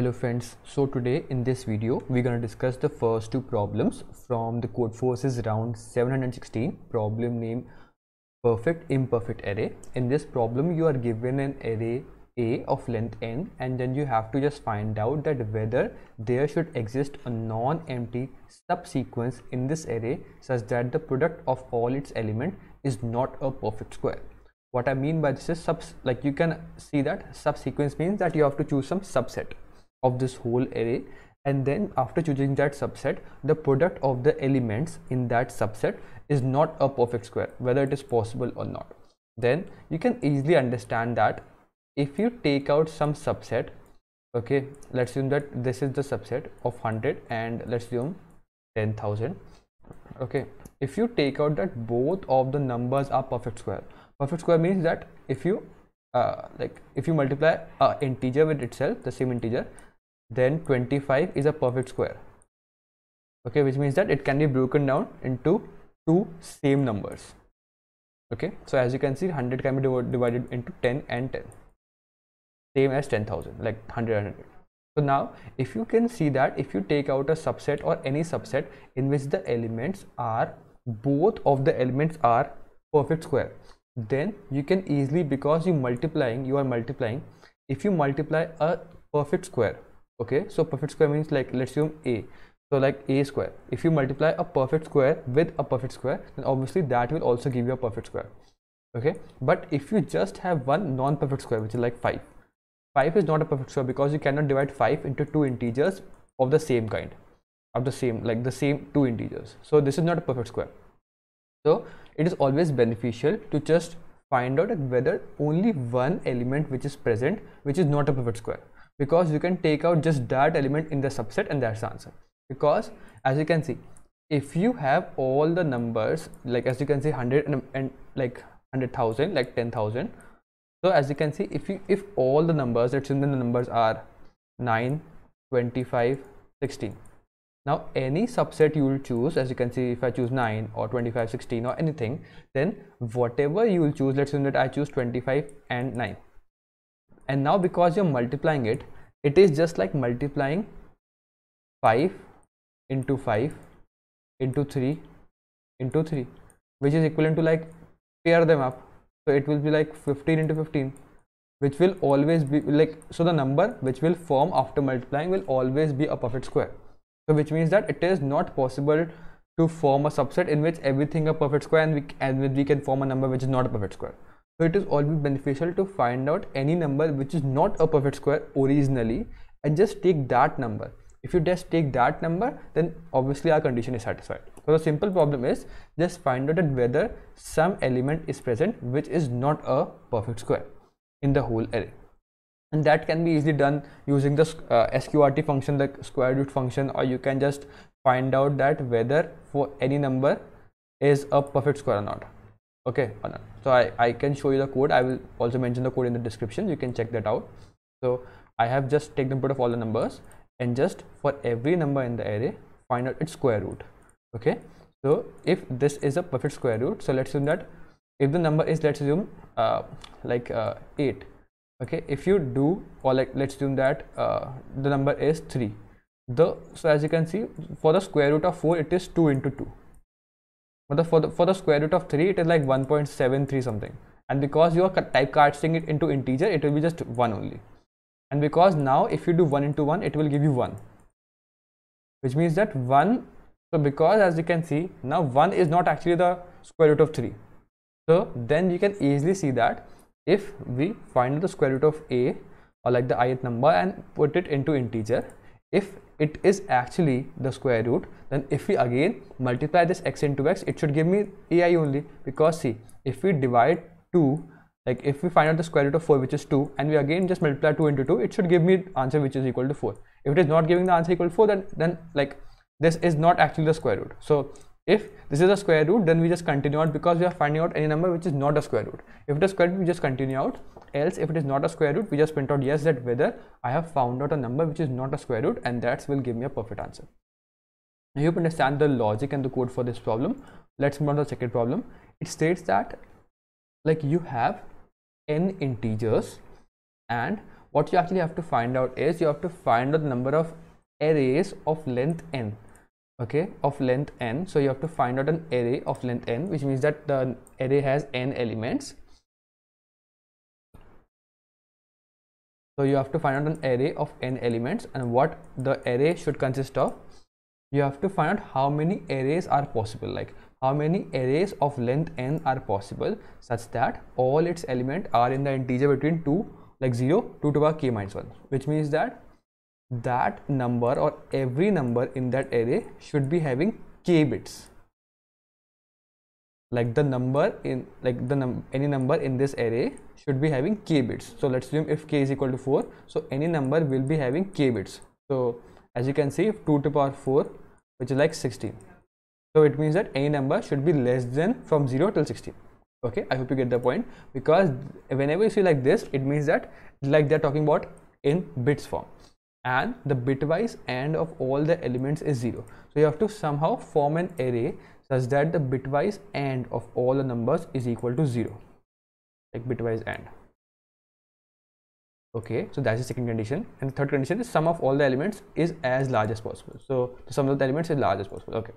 Hello friends, so today in this video we're going to discuss the first two problems from the Codeforces round 716 problem name perfect imperfect array. In this problem you are given an array A of length n and then you have to just find out that whether there should exist a non-empty subsequence in this array such that the product of all its element is not a perfect square what i mean by this is subs like you can see that subsequence means that you have to choose some subset of this whole array. And then after choosing that subset the product of the elements in that subset is not a perfect square whether it is possible or not. Then you can easily understand that if you take out some subset okay let's assume that this is the subset of 100 and let's assume 10000 okay if you take out that both of the numbers are perfect square perfect square means that if you uh, like if you multiply a integer with itself the same integer then 25 is a perfect square. Okay which means that it can be broken down into two same numbers. Okay so as you can see 100 can be divided into 10 and 10 same as 10000 like 100 100 so now if you can see that if you take out a subset or any subset in which the elements are both of the elements are perfect square then you can easily because you multiplying you are multiplying if you multiply a perfect square okay so perfect square means like let's assume a. So like a square. If you multiply a perfect square with a perfect square then obviously that will also give you a perfect square. Okay but if you just have one non-perfect square which is like 5 5 is not a perfect square because you cannot divide 5 into two integers of the same kind of the same like the same two integers. So this is not a perfect square. So it is always beneficial to just find out whether only one element which is present which is not a perfect square. Because you can take out just that element in the subset and that's the answer. Because as you can see if you have all the numbers like as you can see 100 and, and like 100,000 like 10,000 so as you can see if you if all the numbers let's assume the numbers are 9 25 16 now any subset you will choose as you can see if i choose 9 or 25 16 or anything then whatever you will choose let's assume that i choose 25 and 9 and now because you're multiplying it it is just like multiplying 5 into 5 into 3 into 3 which is equivalent to like pair them up. So it will be like 15 into 15 which will always be like so the number which will form after multiplying will always be a perfect square so which means that it is not possible to form a subset in which everything a perfect square and we, and we can form a number which is not a perfect square. So it is always beneficial to find out any number which is not a perfect square originally and just take that number. If you just take that number then obviously our condition is satisfied. So the simple problem is just find out whether some element is present which is not a perfect square in the whole array and that can be easily done using the uh, sqrt function the square root function or you can just find out that whether for any number is a perfect square or not. Okay or not. so I, I can show you the code. I will also mention the code in the description. You can check that out. So i have just taken input of all the numbers and just for every number in the array find out its square root. Okay? So if this is a perfect square root so let's assume that if the number is let's assume uh, like uh, 8 okay if you do or like let's assume that uh, the number is 3 the so as you can see for the square root of 4 it is 2 into 2 but the, for the for the square root of 3 it is like 1.73 something. And because you are type casting it into integer it will be just 1 only. And because now if you do 1 into 1 it will give you 1 which means that 1 so because as you can see now 1 is not actually the square root of 3 so then you can easily see that if we find the square root of a or like the ith number and put it into integer if it is actually the square root then if we again multiply this x into x it should give me ai only. Because see if we divide 2 like if we find out the square root of 4 which is 2 and we again just multiply 2 into 2 it should give me answer which is equal to 4 if it is not giving the answer equal to 4 then then like this is not actually the square root. So if this is a square root then we just continue out because we are finding out any number which is not a square root. If it is square root we just continue out. Else if it is not a square root we just print out yes that whether i have found out a number which is not a square root and that will give me a perfect answer. I hope you understand the logic and the code for this problem. Let's move on to the second problem. It states that like you have n integers and what you actually have to find out is you have to find out the number of arrays of length n okay of length n. So you have to find out an array of length n which means that the array has n elements. So you have to find out an array of n elements and what the array should consist of. You have to find out how many arrays are possible like how many arrays of length n are possible such that all its elements are in the integer between 2 like 0 2 to the power k minus 1 which means that that number or every number in that array should be having k bits. Like the number in like the num any number in this array should be having k bits. So let's assume if k is equal to 4 so any number will be having k bits. So as you can see 2 to the power 4 which is like 16 so it means that any number should be less than from 0 till 16 okay i hope you get the point. Because whenever you see like this it means that like they're talking about in bits form and the bitwise AND of all the elements is 0 so you have to somehow form an array such that the bitwise AND of all the numbers is equal to 0 like bitwise AND okay so that's the second condition. And the third condition is sum of all the elements is as large as possible. So the sum of the elements is large as possible. Okay.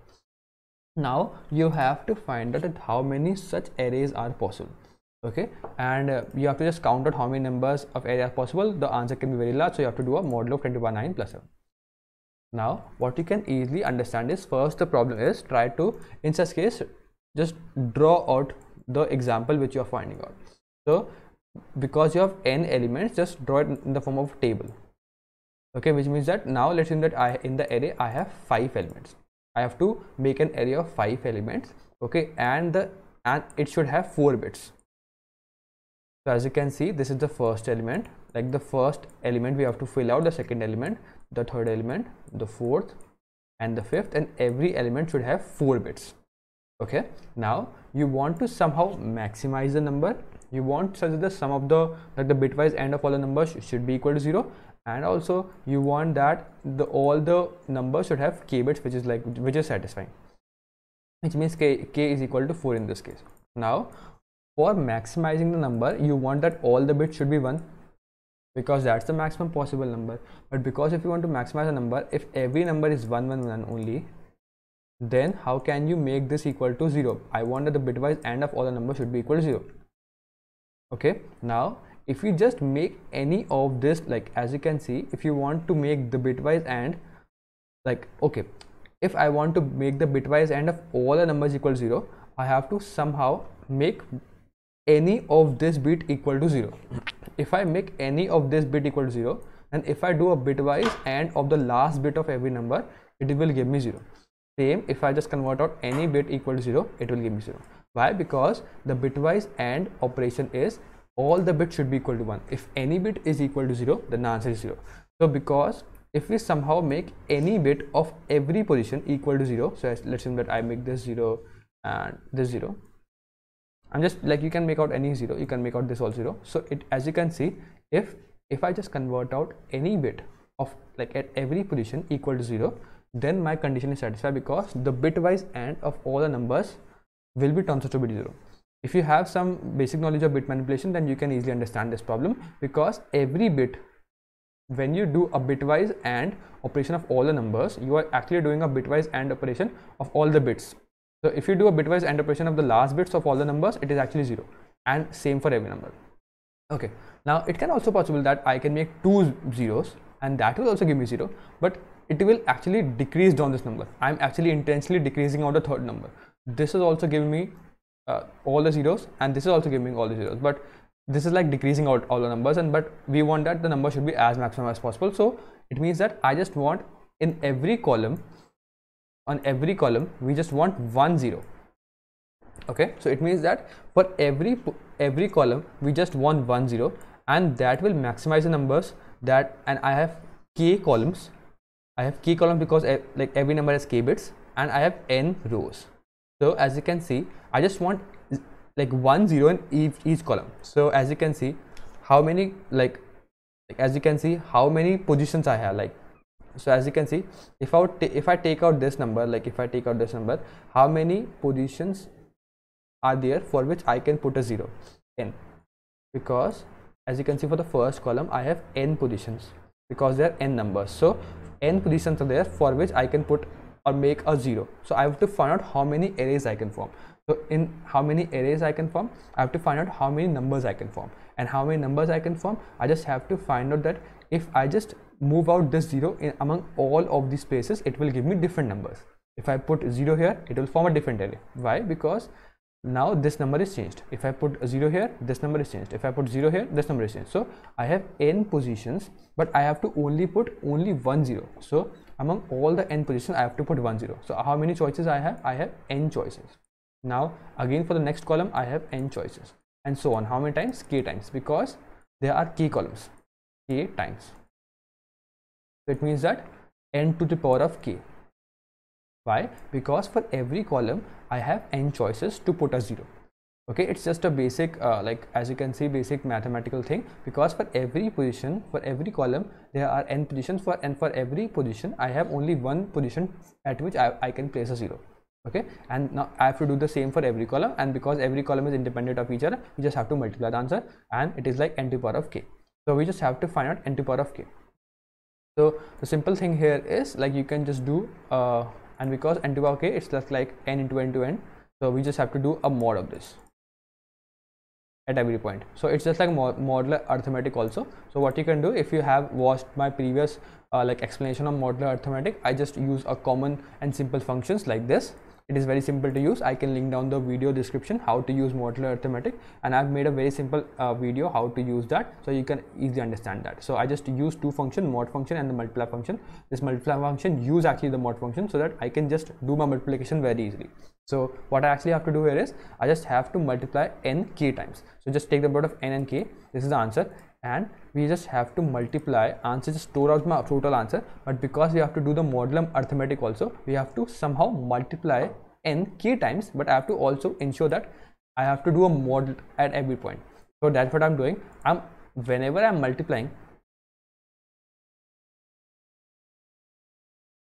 Now you have to find out how many such arrays are possible okay? And uh, you have to just count out how many numbers of arrays possible. The answer can be very large so you have to do a modulo of 10 to the power 9 plus 7 now what you can easily understand is first the problem is try to in such case just draw out the example which you are finding out. So because you have n elements just draw it in the form of table. Okay which means that now let's assume that i in the array i have five elements. I have to make an array of five elements. Okay and the and it should have four bits so as you can see this is the first element. Like the first element we have to fill out the second element the third element the fourth and the fifth and every element should have four bits. Okay? Now you want to somehow maximize the number. You want such that the sum of the like the bitwise AND of all the numbers should be equal to zero. And also you want that the all the numbers should have k bits which is like which is satisfying. Which means k, k is equal to 4 in this case. Now for maximizing the number you want that all the bits should be 1 because that's the maximum possible number. But because if you want to maximize a number if every number is 1 1 1 only then how can you make this equal to 0 i want that the bitwise AND of all the numbers should be equal to 0 okay now if you just make any of this like as you can see if you want to make the bitwise AND like okay if i want to make the bitwise AND of all the numbers equal to 0 i have to somehow make any of this bit equal to 0 if i make any of this bit equal to 0 and if i do a bitwise AND of the last bit of every number it will give me 0 same if i just convert out any bit equal to 0 it will give me 0 why? Because the bitwise AND operation is all the bits should be equal to 1 if any bit is equal to 0 then the answer is 0 so because if we somehow make any bit of every position equal to 0 so let's assume that i make this 0 and this 0 i'm just like you can make out any 0 you can make out this all 0 so it as you can see if if i just convert out any bit of like at every position equal to 0 then my condition is satisfied because the bitwise AND of all the numbers will be out to be 0 if you have some basic knowledge of bit manipulation then you can easily understand this problem because every bit when you do a bitwise AND operation of all the numbers you are actually doing a bitwise AND operation of all the bits so if you do a bitwise AND operation of the last bits of all the numbers it is actually zero. And same for every number. Okay. Now it can also possible that i can make two zeros and that will also give me zero but it will actually decrease down this number. I'm actually intentionally decreasing out the third number. This is also giving me uh, all the zeros and this is also giving me all the zeros but this is like decreasing out all the numbers and but we want that the number should be as maximum as possible. So it means that i just want in every column on every column we just want one zero. Okay so it means that for every every column we just want one zero and that will maximize the numbers that and i have k columns. I have k column because eh, like every number has k bits and i have n rows. So as you can see i just want like one zero in each, each column. So as you can see how many like, like as you can see how many positions i have like so as you can see if i if i take out this number like if i take out this number how many positions are there for which i can put a zero? In because as you can see for the first column I have n positions because there are n numbers. So n positions are there for which I can put or make a zero. So I have to find out how many arrays I can form. So in how many arrays I can form I have to find out how many numbers I can form. And how many numbers I can form I just have to find out that if I just move out this zero in among all of these places it will give me different numbers. If I put zero here it will form a different array why? Because now this number is changed. If i put 0 here this number is changed. If i put 0 here this number is changed. So i have n positions but i have to only put only one zero. So among all the n positions i have to put one zero. So how many choices i have? I have n choices. Now again for the next column i have n choices and so on. How many times? K times because there are k columns. K times it means that n to the power of k. Why? Because for every column i have n choices to put a zero. Okay it's just a basic uh, like as you can see basic mathematical thing. Because for every position for every column there are n positions for and for every position i have only one position at which i, I can place a zero. Okay and now i have to do the same for every column and because every column is independent of each other we just have to multiply the answer and it is like n to the power of k. So we just have to find out n to the power of k so the simple thing here is like you can just do uh, and because n to k it's just like n into n to n. So we just have to do a mod of this at every point. So it's just like mod modular arithmetic also. So what you can do if you have watched my previous uh, like explanation of modular arithmetic i just use a common and simple functions like this it is very simple to use. I can link down the video description how to use modular arithmetic. And i've made a very simple uh, video how to use that so you can easily understand that. So i just use two function mod function and the multiply function. This multiply function use actually the mod function so that i can just do my multiplication very easily. So what i actually have to do here is i just have to multiply n k times. So just take the product of n and k. This is the answer and we just have to multiply answer just store out my total answer. But because we have to do the modular arithmetic also we have to somehow multiply n k times. But i have to also ensure that i have to do a mod at every point. So that's what i'm doing. I'm whenever i'm multiplying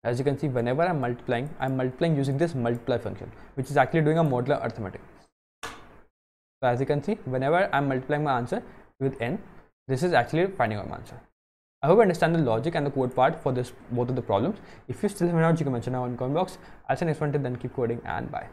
as you can see whenever i'm multiplying i'm multiplying using this multiply function which is actually doing a modular arithmetic. So as you can see whenever i'm multiplying my answer with n this is actually finding our answer. I hope you understand the logic and the code part for this both of the problems. If you still have an doubt, you can mention now in comment box. I'll you next one till then keep coding and bye.